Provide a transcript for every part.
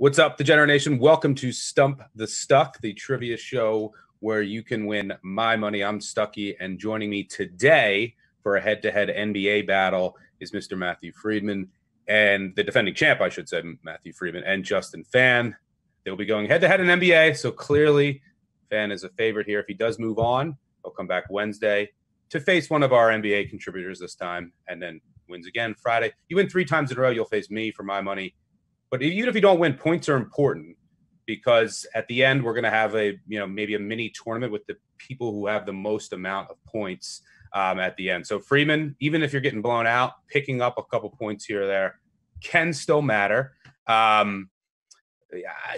What's up, the Generation? Welcome to Stump the Stuck, the trivia show where you can win my money. I'm Stucky, and joining me today for a head-to-head NBA battle is Mr. Matthew Freedman and the defending champ, I should say, Matthew Freedman and Justin Phan. They'll be going head-to-head in NBA, so clearly Phan is a favorite here. If he does move on, he'll come back Wednesday to face one of our NBA contributors this time, and then wins again Friday. You win three times in a row, you'll face me for my money but even if you don't win, points are important because at the end we're going to have a you know maybe a mini tournament with the people who have the most amount of points um, at the end. So Freedman, even if you're getting blown out, picking up a couple points here or there can still matter. Um,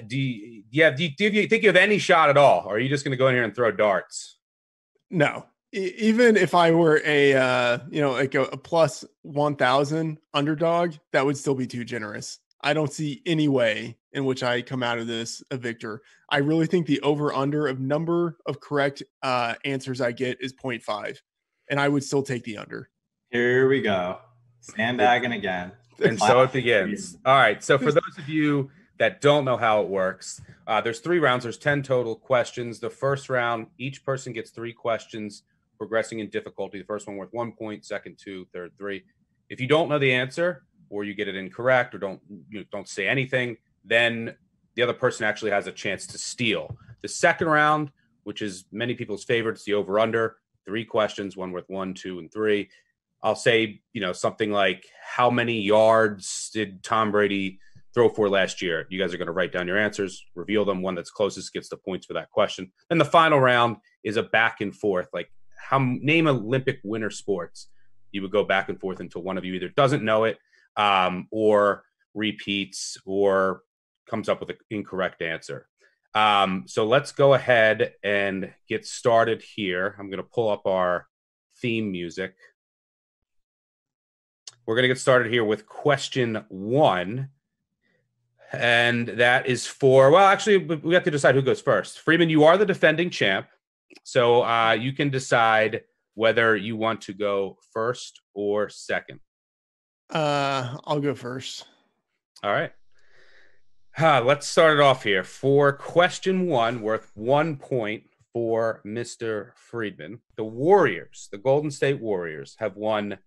do you, yeah, do you, do you think you have any shot at all, or are you just going to go in here and throw darts? No, even if I were a uh, you know like a, a plus one thousand underdog, that would still be too generous. I don't see any way in which I come out of this a victor. I really think the over under of number of correct uh, answers I get is 0.5, and I would still take the under. Here we go. Sandbagging again. And so it begins. All right. So for those of you that don't know how it works, uh, there's three rounds. There's 10 total questions. The first round, each person gets three questions, progressing in difficulty. The first one worth one point, second two, third three. If you don't know the answer, or you get it incorrect or don't you know, don't say anything, then the other person actually has a chance to steal. The second round, which is many people's favorites, the over under, three questions, one with one, two, and three. I'll say, you know, something like how many yards did Tom Brady throw for last year? You guys are going to write down your answers, reveal them. One that's closest gets the points for that question. And the final round is a back and forth, like how name Olympic winter sports. You would go back and forth until one of you either doesn't know it um, or repeats or comes up with an incorrect answer. Um, so let's go ahead and get started here. I'm going to pull up our theme music. We're going to get started here with question one. And that is for, well, actually, we have to decide who goes first. Freedman, you are the defending champ. So uh, you can decide whether you want to go first or second. Uh, I'll go first. All right. Uh, let's start it off here. For question one, worth one point for Mr. Freedman, the Warriors, the Golden State Warriors, have won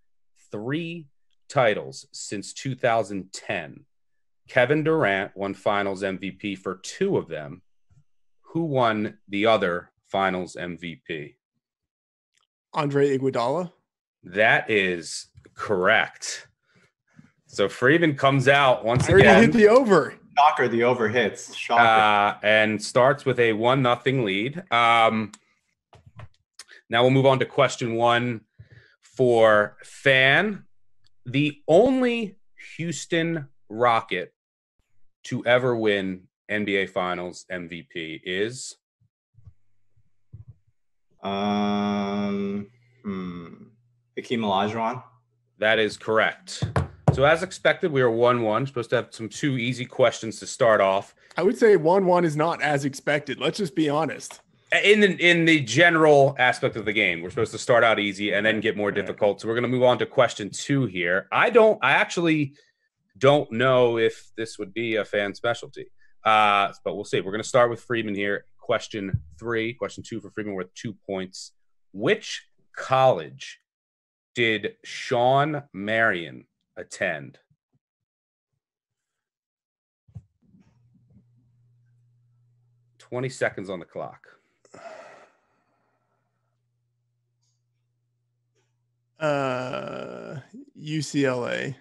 three titles since 2010. Kevin Durant won finals MVP for two of them. Who won the other finals MVP? Andre Iguodala. That is correct. So Freedman comes out once I again. hit the over. Shocker, the over hits. Shocker. Uh, and starts with a one nothing lead. Um, now we'll move on to question one for Phan. The only Houston Rocket to ever win NBA Finals MVP is um hmm. Hakeem Olajuwon. That is correct. So as expected, we are one one. Supposed to have some two easy questions to start off. I would say one one is not as expected. Let's just be honest. In the in the general aspect of the game, we're supposed to start out easy and then get more difficult. So we're going to move on to question two here. I don't. I actually don't know if this would be a Phan specialty, uh, but we'll see. We're going to start with Freedman here. Question three. Question two for Freedman worth two points. Which college did Shawn Marion attend. Twenty seconds on the clock. Uh, UCLA.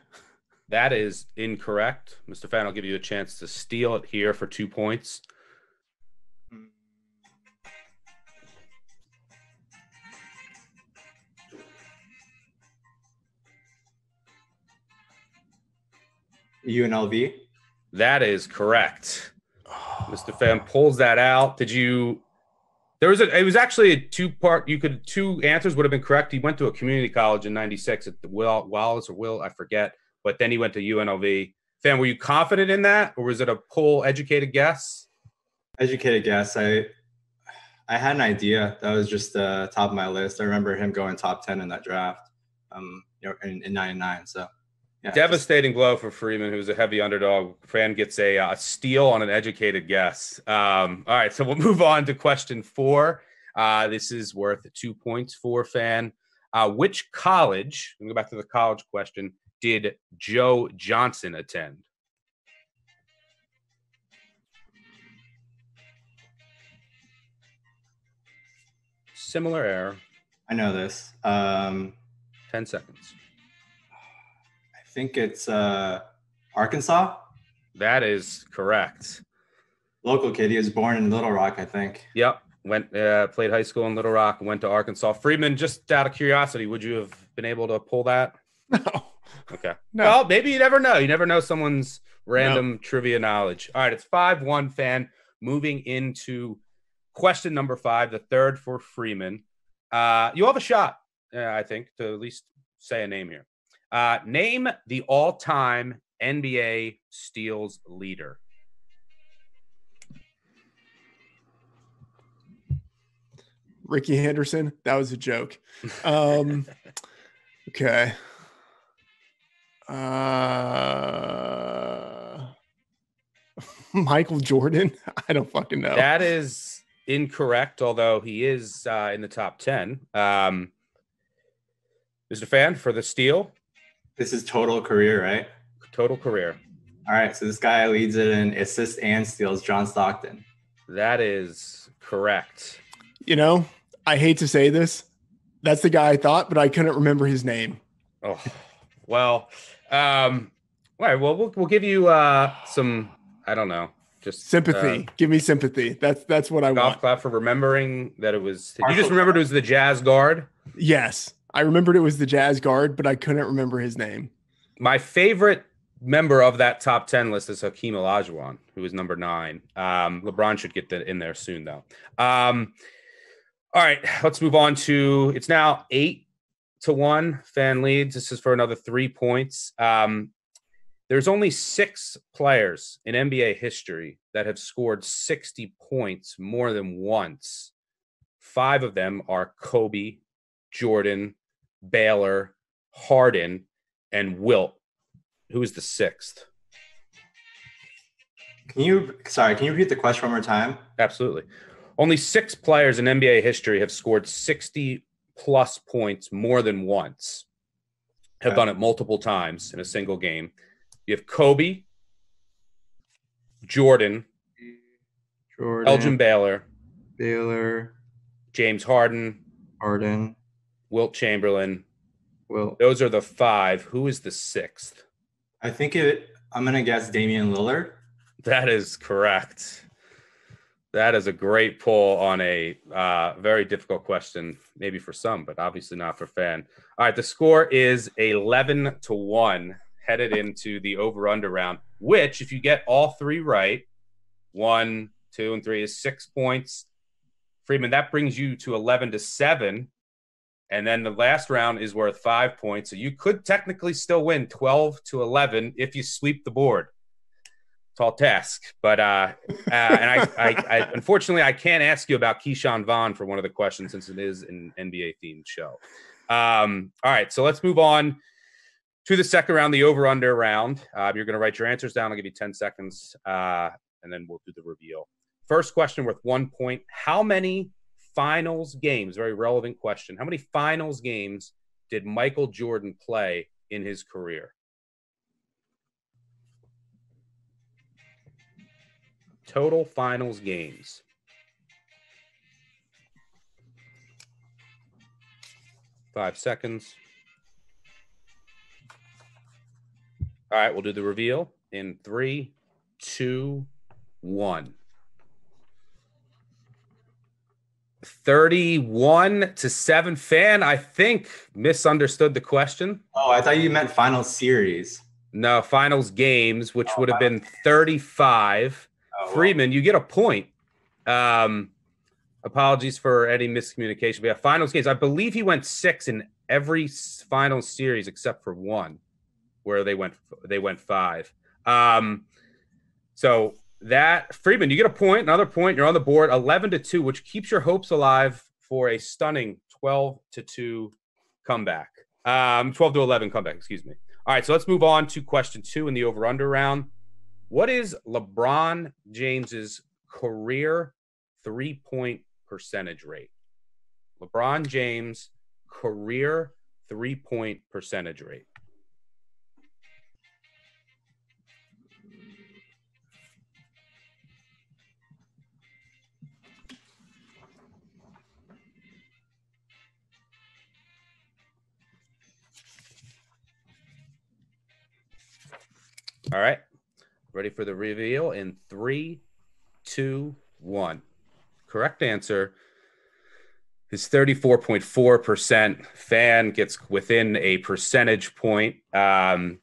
That is incorrect. Mr. Phan, I'll give you a chance to steal it here for two points. UNLV. That is correct. Mr. Phan pulls that out. Did you? There was a. It was actually a two part. You could two answers would have been correct. He went to a community college in '96 at the Will Wallace or Will I forget, but then he went to UNLV. Phan, were you confident in that, or was it a pull educated guess? Educated guess. I I had an idea. That was just the top of my list. I remember him going top ten in that draft. Um, you know, in, in '99. So Yeah, Devastating blow for Freedman, who's a heavy underdog. Phan gets a uh, steal on an educated guess. Um, all right, so we'll move on to question four. Uh, this is worth two points for Phan. Uh, which college, we go back to the college question, did Joe Johnson attend? Similar error, I know this. Um, 10 seconds. I think it's uh, Arkansas. That is correct. Local kid. He was born in Little Rock, I think. Yep. Went uh, played high school in Little Rock. Went to Arkansas. Freedman. Just out of curiosity, would you have been able to pull that? No. Okay. No. Well, maybe you never know. You never know someone's random trivia knowledge. All right, it's five one Phan. Moving into question number five, the third for Freedman. Uh, you have a shot, uh, I think, to at least say a name here. Uh, name the all-time NBA steals leader. Rickey Henderson. That was a joke. Um, okay. Uh, Michael Jordan. I don't fucking know. That is incorrect, although he is uh, in the top 10. Um, Mr. Phan, for the steal, This is total career, right? total career. All right. So this guy leads it in assists and steals. John Stockton. That is correct. you know, I hate to say this. That's the guy I thought, but I couldn't remember his name. Oh, well, um, all right. Well, we'll, we'll give you uh, some, I don't know, just Sympathy. Give me sympathy. That's that's what I Uh, golf want. clap for remembering that it was. You just remembered it was the Jazz guard. Yes. I remembered it was the Jazz guard, but I couldn't remember his name. My favorite member of that top 10 list is Hakeem Olajuwon, who is number nine. Um, LeBron should get that in there soon, though. Um, all right, let's move on to it's now eight to one. Phan leads. This is for another three points. Um, there's only six players in NBA history that have scored 60 points more than once. Five of them are Kobe, Jordan, Baylor, Harden, and Wilt. Who is the sixth? Can you? Sorry. Can you repeat the question one more time? Absolutely. Only six players in NBA history have scored 60 plus points more than once, have Okay. done it multiple times in a single game. You have Kobe, Jordan, Jordan, Elgin Baylor, Baylor, James Harden, Harden, Wilt Chamberlain. Will Those are the five. Who is the sixth? I think it. I'm gonna guess Damian Lillard. That is correct. That is a great pull on a uh, very difficult question, maybe for some, but obviously not for Phan. All right, the score is 11 to 1 headed into the over under round, which, if you get all three right, one, two, and three is six points. Freedman, that brings you to 11 to 7. And then the last round is worth five points. So you could technically still win 12 to 11 if you sweep the board tall task. But uh, uh and I, I, I unfortunately I can't ask you about Ke'Shawn Vaughn for one of the questions since it is an NBA themed show. Um, all right, so let's move on to the second round, the over under round. Uh, you're going to write your answers down. I'll give you 10 seconds, uh, and then we'll do the reveal. First question worth one point. How many finals games? Very relevant question. How many finals games did Michael Jordan play in his career? Total finals games. Five seconds. All right, we'll do the reveal in three, two, one. 31 to 7 Phan i think misunderstood the question Oh, I thought you meant final series. no finals games which Oh, would have been 35 Oh. Freedman, you get a point. Um, apologies for any miscommunication. We have finals games. I believe he went six in every final series except for one, where they went they went five. Um, so that Freedman, you get a point, another point. You're on the board, eleven to two, which keeps your hopes alive for a stunning twelve to two comeback. Um, twelve to eleven comeback. Excuse me. All right, so let's move on to question two in the over under round. What is LeBron James's career three point percentage rate? LeBron James career three point percentage rate. All right. Ready for the reveal in three, two, one. Correct answer is 34.4%. Phan gets within a percentage point, um,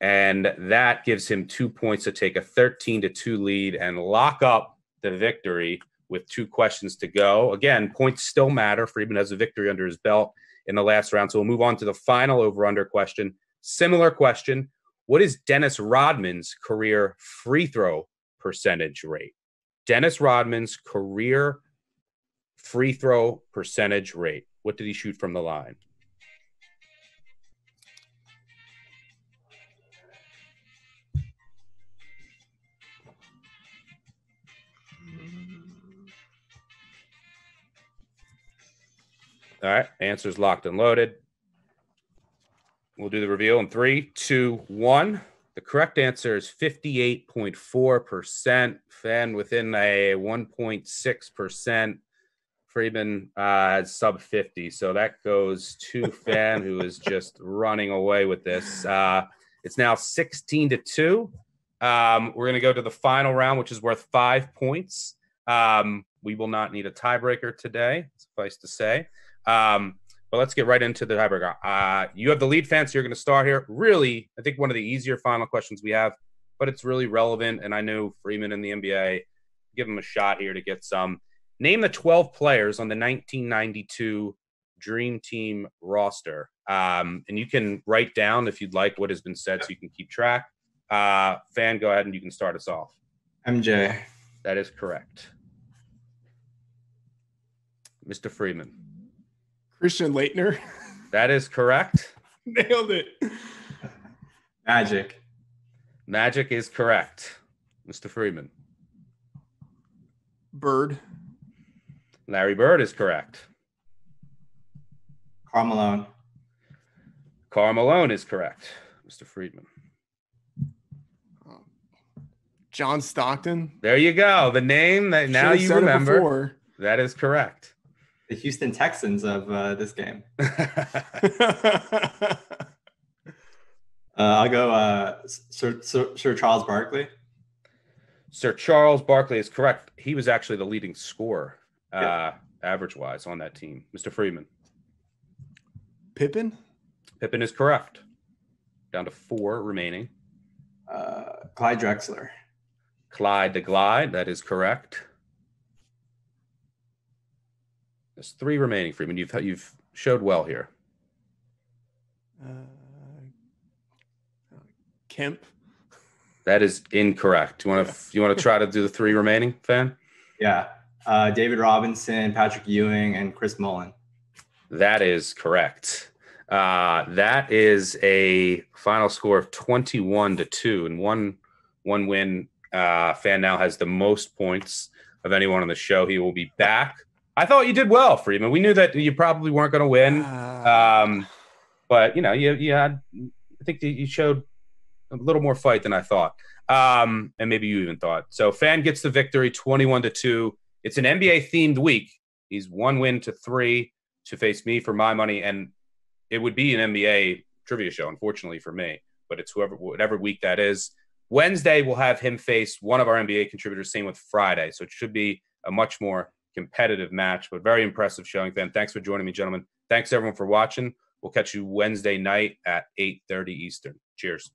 and that gives him two points to take a 13 to 2 lead and lock up the victory with two questions to go. Again, points still matter. Freedman has a victory under his belt in the last round. So we'll move on to the final over under question. Similar question what is Dennis Rodman's career free throw percentage rate? Dennis Rodman's career free throw percentage rate. What did he shoot from the line? All right, answers locked and loaded. We'll do the reveal in three, two, one. The correct answer is 58.4%. Phan within a 1.6%. Freedman uh, has sub 50. So that goes to Phan, who is just running away with this. Uh, it's now 16 to 2. Um, we're going to go to the final round, which is worth five points. Um, we will not need a tiebreaker today, suffice to say. Um, but let's get right into the tiebreaker. Uh, you have the lead fans. So you're going to start here. Really, I think one of the easier final questions we have, but it's really relevant. And I know Freedman in the NBA. Give him a shot here to get some. Name the 12 players on the 1992 Dream Team roster. Um, and you can write down if you'd like what has been said so you can keep track. Uh, Phan, go ahead and you can start us off. MJ. That is correct. Mr. Freedman. Christian Laettner. That is correct. Nailed it. Magic. Magic is correct. Mr. Freedman. Bird. Larry Bird is correct. Karl Malone. Karl Malone is correct. Mr. Freedman. John Stockton. There you go. The name that now you remember. That is correct. The Houston Texans of uh, this game. Uh, I'll go uh, Sir, Sir, Sir Charles Barkley. Sir Charles Barkley is correct. He was actually the leading scorer, uh, Yeah. average wise, on that team. Mr. Freedman. Pippen. Pippen is correct. Down to four remaining. Uh, Clyde Drexler. Clyde the Glide. That is correct. There's three remaining, Freedman. You've you've showed well here. Uh, Kemp. That is incorrect. You want to you want to try to do the three remaining, Phan? Yeah. Uh, David Robinson, Patrick Ewing, and Chris Mullin. That is correct. Uh, that is a final score of 21 to 2 and one one win. Uh, Phan now has the most points of anyone on the show. He will be back. I thought you did well, Freedman. We knew that you probably weren't going to win. Uh, Um, but you know, you you had I think you showed a little more fight than I thought. Um, and maybe you even thought. So Phan gets the victory 21 to 2. It's an NBA themed week. He's one win to three to face me for my money. And it would be an NBA trivia show, unfortunately for me. But it's whoever whatever week that is. Wednesday we'll have him face one of our NBA contributors, same with Friday. So it should be a much more competitive match, but very impressive showing, Phan. Thanks for joining me, gentlemen. Thanks everyone for watching. We'll catch you Wednesday night at 8:30 Eastern. Cheers.